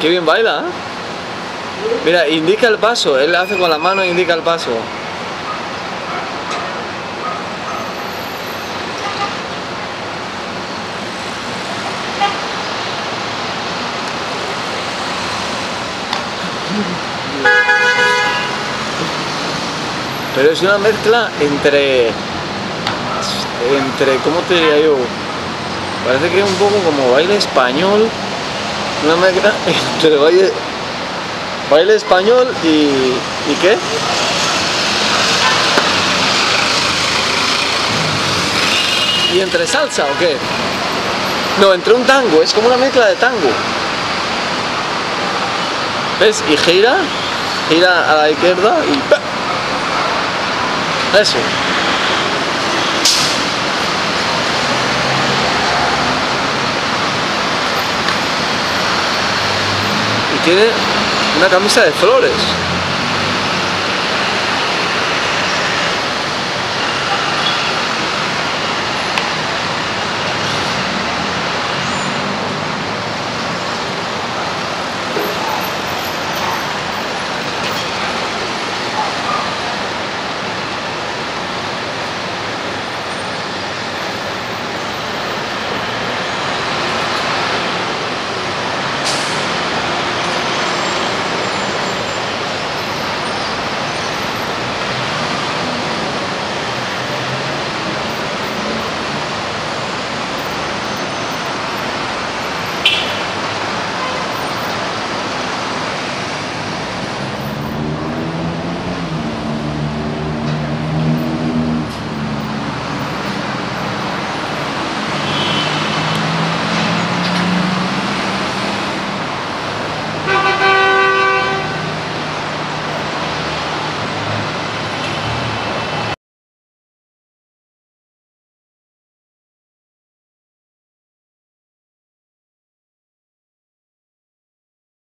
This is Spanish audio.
Qué bien baila, ¿eh? Mira, indica el paso. Él hace con la mano e indica el paso. Pero es una mezcla entre... Entre... ¿Cómo te diría yo? Parece que es un poco como baile español. Una mezcla entre baile... Baile español y... ¿Y qué? ¿Y entre salsa o qué? No, entre un tango, es como una mezcla de tango. ¿Ves? Y gira, gira a la izquierda y. Eso. Tiene una camisa de flores.